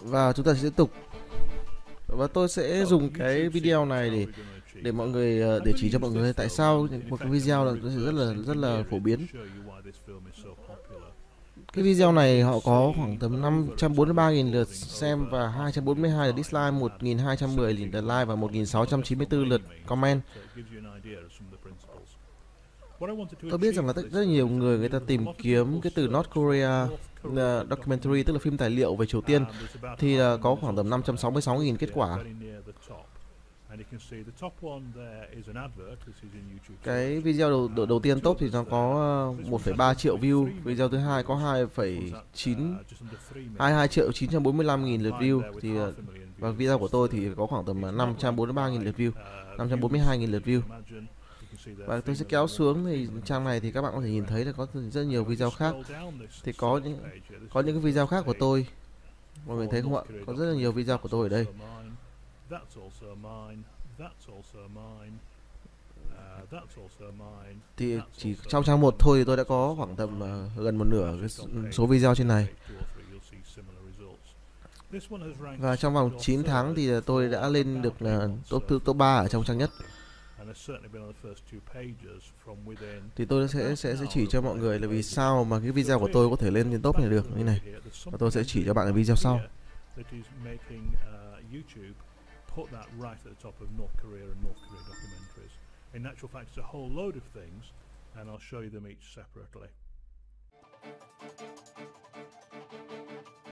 và chúng ta sẽ tiếp tục. Và tôi sẽ dùng cái video này để để mọi người ờ, để chỉ cho mọi người tại sao một cái video là rất là rất là phổ biến. cái video này họ có khoảng tầm 543.000 lượt xem và 242 lượt dislike, 1.210 lượt like và 1.694 lượt comment. Tôi biết rằng là rất nhiều người người ta tìm kiếm cái từ North Korea uh, documentary tức là phim tài liệu về Triều Tiên thì uh, có khoảng tầm 566.000 kết quả. Cái video đầu, đầu, đầu tiên top thì nó có ờ, 1,3 triệu view, video thứ hai có 2,9 22 triệu 945 nghìn lượt view thì và video của tôi thì có khoảng tầm 543 nghìn lượt view, 542 nghìn lượt view. Và tôi sẽ kéo xuống thì trang này thì các bạn có thể nhìn thấy là có rất nhiều video khác. Thì có những có những cái video khác của tôi. Mọi người thấy không ạ? Có rất là nhiều video của tôi ở đây. Thì chỉ trong trang một thôi thì tôi đã có khoảng tầm uh, gần một nửa cái số video trên này. Và trong vòng 9 tháng thì ờ, tôi đã lên được uh, top top 3 ở trong trang nhất. Thì tôi sẽ sẽ sẽ chỉ cho mọi người là vì sao mà cái video của tôi có thể lên trên top này được như này. Và tôi sẽ chỉ cho bạn ở video sau. put that right at the top of North Korea and North Korea documentaries. In actual fact, it's a whole load of things, and I'll show you them each separately.